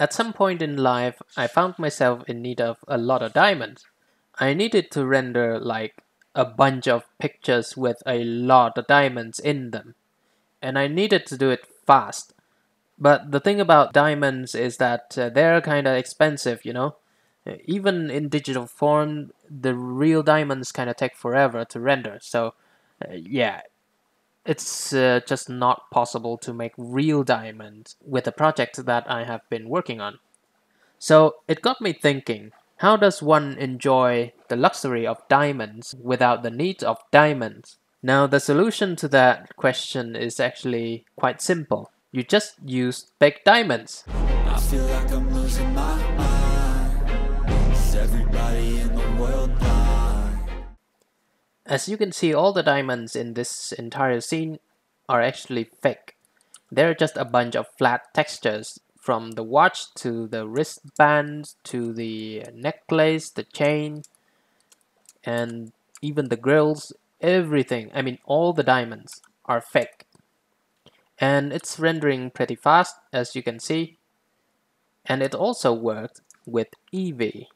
At some point in life, I found myself in need of a lot of diamonds. I needed to render like a bunch of pictures with a lot of diamonds in them. And I needed to do it fast. But the thing about diamonds is that uh, they're kind of expensive, you know? Even in digital form, the real diamonds kind of take forever to render. So, uh, yeah, it's uh, just not possible to make real diamonds with the project that I have been working on. So it got me thinking, how does one enjoy the luxury of diamonds without the need of diamonds? Now the solution to that question is actually quite simple. You just use fake diamonds. As you can see, all the diamonds in this entire scene are actually fake. They're just a bunch of flat textures from the watch to the wristband to the necklace, the chain, and even the grills, everything. I mean, all the diamonds are fake. And it's rendering pretty fast, as you can see. And it also works with Eevee.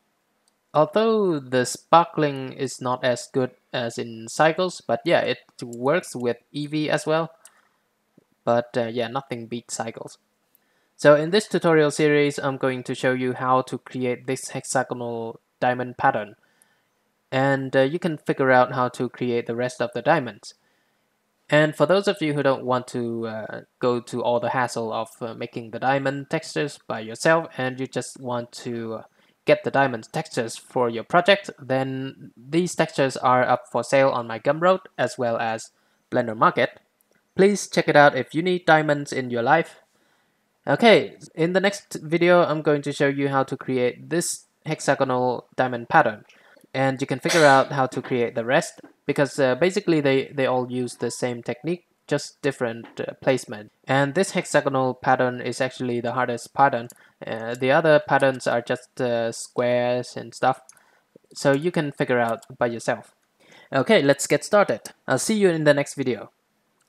Although the sparkling is not as good as in Cycles, but yeah, it works with Eevee as well. But uh, yeah, nothing beats Cycles. So in this tutorial series, I'm going to show you how to create this hexagonal diamond pattern. And uh, you can figure out how to create the rest of the diamonds. And for those of you who don't want to uh, go to all the hassle of uh, making the diamond textures by yourself and you just want to get the diamond textures for your project, then these textures are up for sale on my Gumroad as well as Blender Market. Please check it out if you need diamonds in your life. Okay, in the next video I'm going to show you how to create this hexagonal diamond pattern. And you can figure out how to create the rest because uh, basically they, they all use the same technique just different uh, placement. And this hexagonal pattern is actually the hardest pattern. Uh, the other patterns are just uh, squares and stuff. So you can figure out by yourself. Okay, let's get started. I'll see you in the next video.